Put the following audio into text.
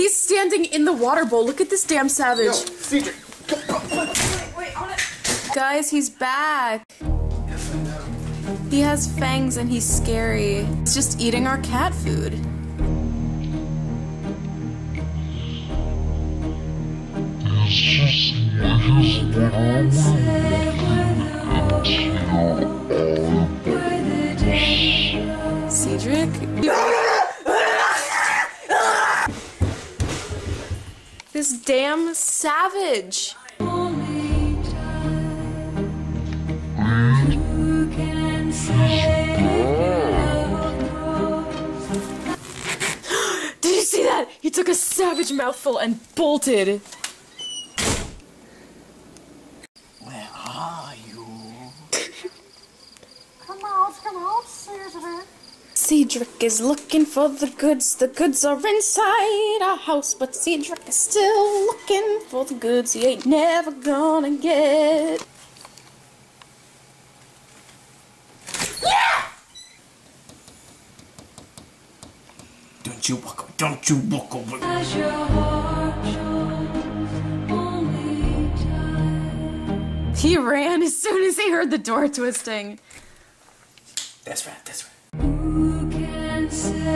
He's standing in the water bowl. Look at this damn savage. Yo, Cedric. Guys, he's back. He has fangs and he's scary. He's just eating our cat food. Cedric? This damn savage. Did you see that? He took a savage mouthful and bolted. Cedric is looking for the goods. The goods are inside our house, but Cedric is still looking for the goods he ain't never gonna get. Yeah! Don't you walk away. Don't you walk away. As your heart shows only time. He ran as soon as he heard the door twisting. That's right, that's right. Say?